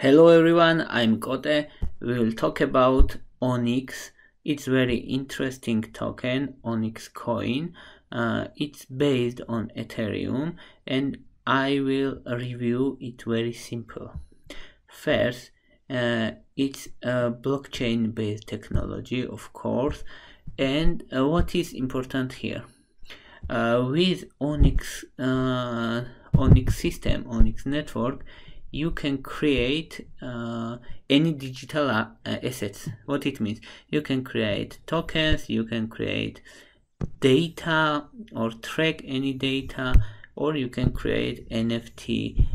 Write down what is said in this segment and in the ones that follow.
Hello everyone, I'm Gote. We will talk about Onyx. It's very interesting token, Onyx coin. Uh, it's based on Ethereum and I will review it very simple. First, uh, it's a blockchain based technology, of course. And uh, what is important here? Uh, with Onyx, uh, Onyx system, Onyx network, you can create uh, any digital uh, assets. What it means, you can create tokens, you can create data or track any data, or you can create NFT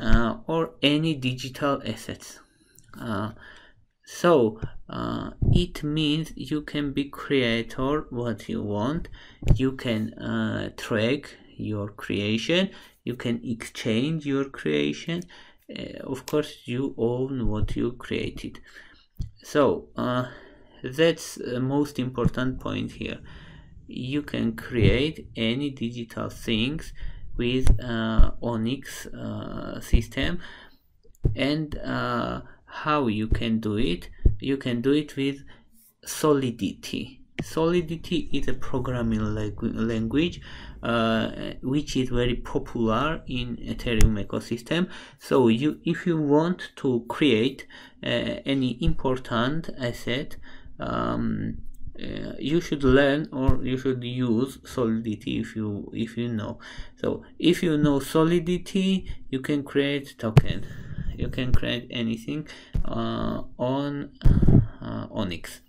uh, or any digital assets. Uh, so uh, it means you can be creator what you want. You can uh, track your creation. You can exchange your creation. Uh, of course you own what you created. So uh, that's the most important point here. You can create any digital things with uh, onyx uh, system. And uh, how you can do it? You can do it with solidity solidity is a programming language uh, which is very popular in Ethereum ecosystem. So you, if you want to create uh, any important asset, um, uh, you should learn or you should use solidity if you if you know. So if you know solidity you can create token. You can create anything uh, on uh, onyx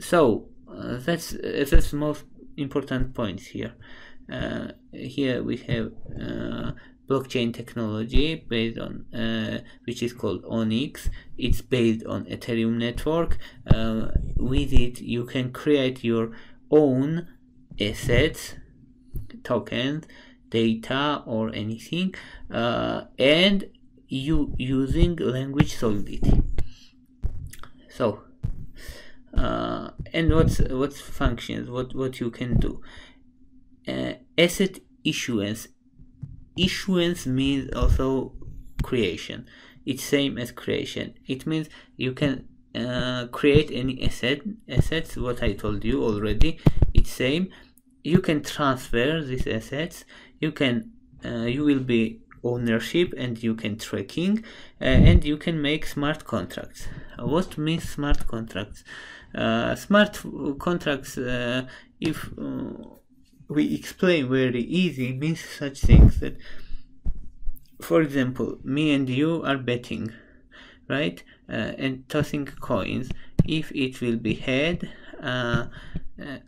so uh, that's that's most important points here. Uh, here we have uh, blockchain technology based on uh, which is called Onyx. It's based on Ethereum network. Uh, with it, you can create your own assets, tokens, data, or anything, uh, and you using language solidity. So uh, and what's what's functions what what you can do? Uh, asset issuance. Issuance means also creation. It's same as creation. It means you can uh, create any asset assets what i told you already. It's same. You can transfer these assets. You can uh, you will be ownership and you can tracking uh, and you can make smart contracts what means smart contracts? Uh, smart contracts uh, if uh, we explain very easy means such things that for example me and you are betting right? Uh, and tossing coins. If it will be head uh,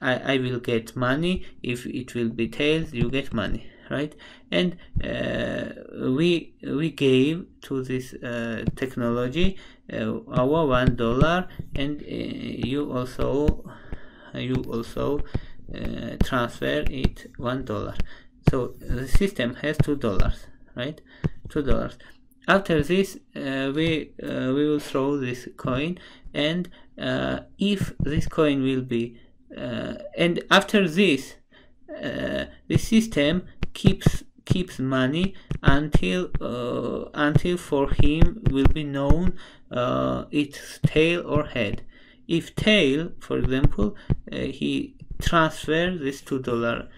I, I will get money. If it will be tails you get money right? And uh, we we gave to this uh, technology uh, our one dollar and uh, you also you also uh, transfer it one dollar. So the system has two dollars right? Two dollars. After this uh, we we will throw this coin and if this coin will be and after this uh, the system keeps keeps money until uh, until for him will be known uh, its tail or head. If tail, for example, uh, he transfer this two dollar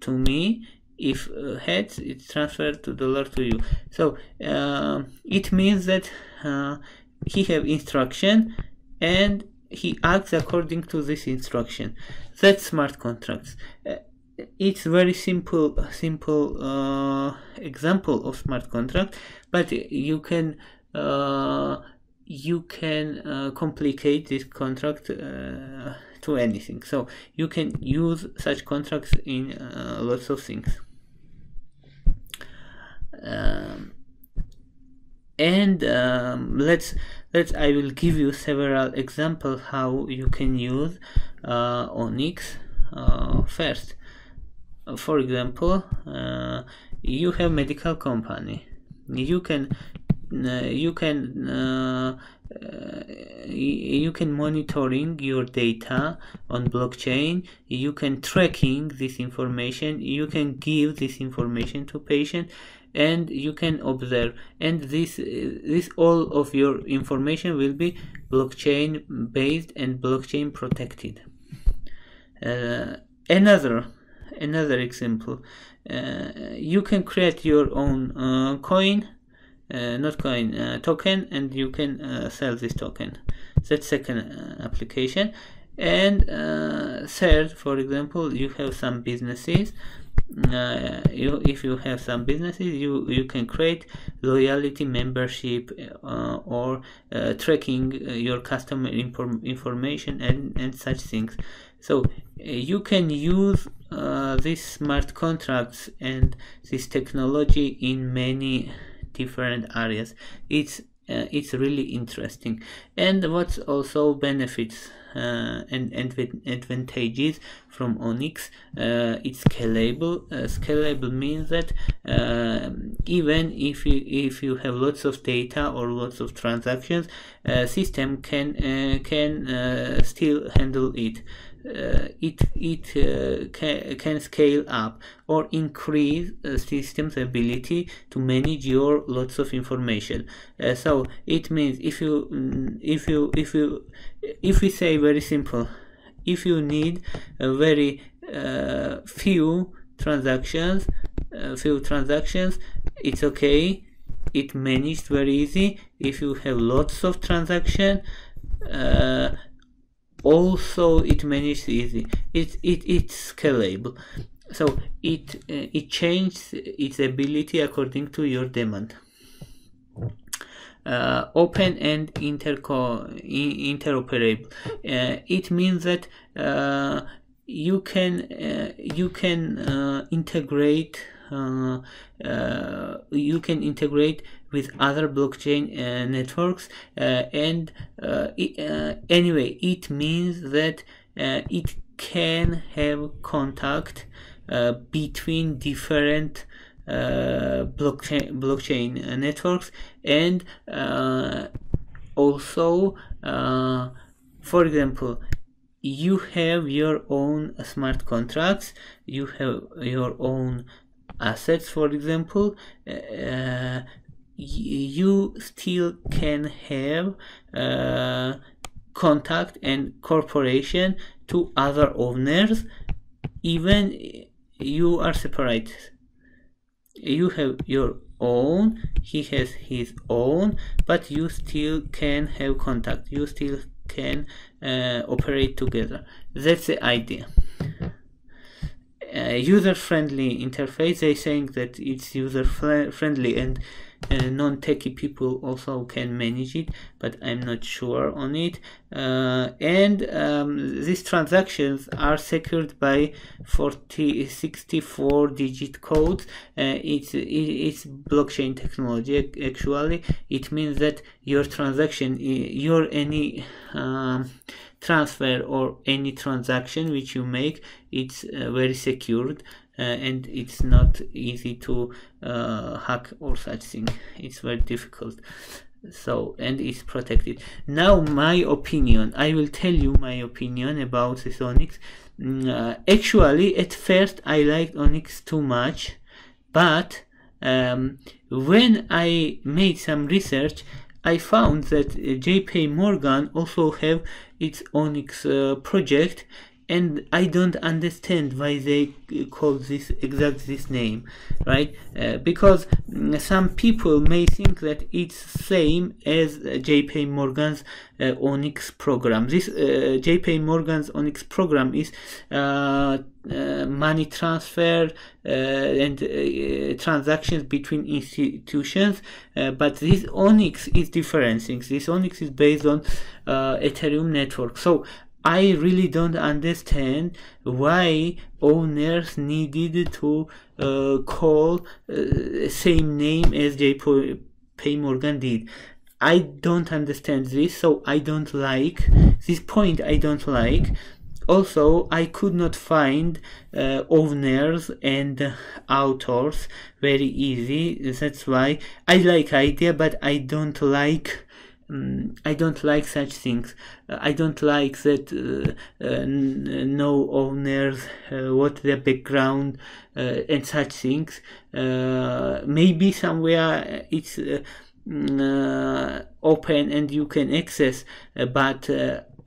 to me. If uh, heads, it transferred two dollar to you. So uh, it means that uh, he have instruction and he acts according to this instruction. That's smart contracts it's very simple simple uh, example of smart contract but you can uh, you can uh, complicate this contract uh, to anything. So you can use such contracts in uh, lots of things. Um, and um, let's let's I will give you several examples how you can use uh, Onyx first for example uh, you have medical company. You can uh, you can uh, you can monitoring your data on blockchain. You can tracking this information. You can give this information to patient and you can observe. And this this all of your information will be blockchain based and blockchain protected uh, another another example uh, you can create your own uh, coin uh, not coin token and you can sell this token. That's second application. And third for example you have some businesses. Uh, you, if you have some businesses you you can create loyalty membership uh, or uh, tracking your customer inform information and, and such things so you can use these smart contracts and this technology in many different areas. It's uh, it's really interesting. And what's also benefits uh, and, and advantages from Onyx uh, it's scalable. Uh, scalable means that uh, even if you if you have lots of data or lots of transactions system can uh, can still handle it uh, it it uh, can, can scale up or increase a system's ability to manage your lots of information. Uh, so it means if you mm, if you if you if we say very simple if you need a very uh, few transactions uh, few transactions it's okay. It managed very easy. If you have lots of transaction uh, also it manages easy. It, it it's scalable. So it uh, it changes its ability according to your demand. Uh, open and interco interoperable. Uh, it means that uh, you can uh, you can uh, integrate you can integrate with other blockchain uh, networks uh, and uh, it, anyway it means that it can have contact between different uh, blockchain blockchain uh, networks and uh, also for example you have your own smart contracts you have your own assets for example uh, you still can have uh, contact and cooperation to other owners even you are separated you have your own he has his own but you still can have contact. You still can uh, operate together. That's the idea. Uh, user friendly interface they saying that it's user friendly and uh, non-techie people also can manage it but i'm not sure on it. Uh, and um, these transactions are secured by 40 64 digit codes. Uh, it's it's blockchain technology actually. It means that your transaction your any um, transfer or any transaction which you make it's uh, very secured and it's not easy to uh, hack or such thing it's very difficult. So and it's protected. Now my opinion. I will tell you my opinion about this onyx. Mm, uh, actually at first i liked onyx too much. But um, when i made some research I found that JP Morgan also have its Onyx uh, project and I don't understand why they call this exact this name, right? Uh, because some people may think that it's same as JP Morgan's uh, Onyx program. This uh, JP Morgan's Onyx program is uh, uh, money transfer uh, and transactions between institutions, but this Onyx is different things. This Onyx is based on Ethereum network. So I really don't understand why owners needed to uh, call uh, same name as JP Morgan did. I don't understand this, so I don't like this point. I don't like. Also, I could not find uh, owners and authors very easy. That's why I like idea, but I don't like um, I don't like such things. Uh, I don't like that uh, uh, no owners, uh, what their background and such things. maybe somewhere it's mm, open and you can access, but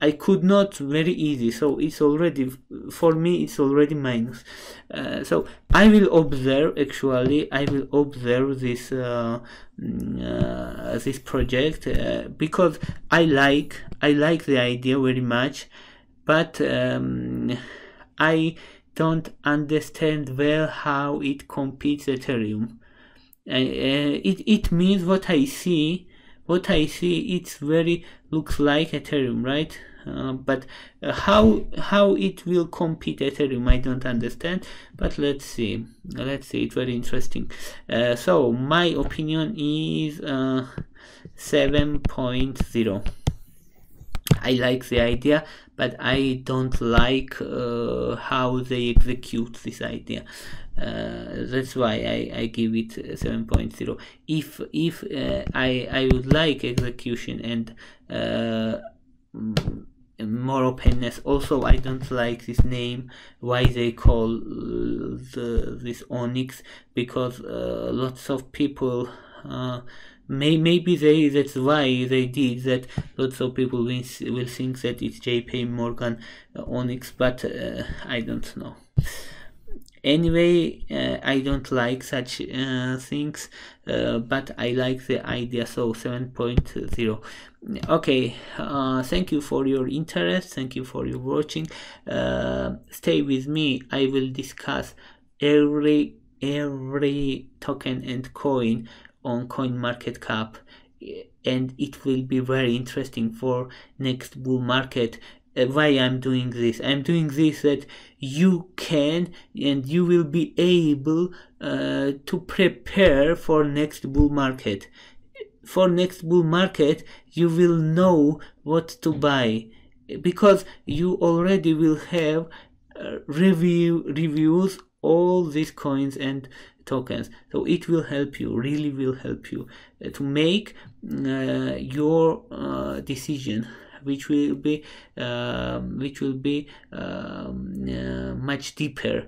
I could not very easy. So it's already for me it's already minus. Uh, so I will observe actually I will observe this uh, mm, uh, this project uh, because I like I like the idea very much but um, I don't understand well how it competes Ethereum. Uh, it, it means what I see what I see it's very looks like Ethereum right? Uh, but uh, how how it will compete Ethereum I don't understand but let's see. Let's see it's very interesting. Uh, so my opinion is uh, 7.0 I like the idea but I don't like uh, how they execute this idea uh, that's why I, I give it 7.0 if if I I would like execution and mm, more openness also i don't like this name why they call uh, the this onyx because uh, lots of people uh, may maybe they that's why they did that. Lots of people will, will think that it's jp morgan uh, onyx but uh, i don't know anyway uh, i don't like such uh, things uh, but i like the idea so 7.0 okay uh, thank you for your interest thank you for your watching. Uh, stay with me i will discuss every every token and coin on coin market cap and it will be very interesting for next bull market why I'm doing this. I'm doing this that you can and you will be able uh, to prepare for next bull market. For next bull market, you will know what to buy because you already will have uh, review reviews all these coins and tokens so it will help you really will help you uh, to make uh, your uh, decision which will be um, which will be um, uh, much deeper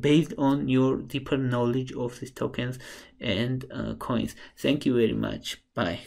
based on your deeper knowledge of these tokens and uh, coins. Thank you very much. Bye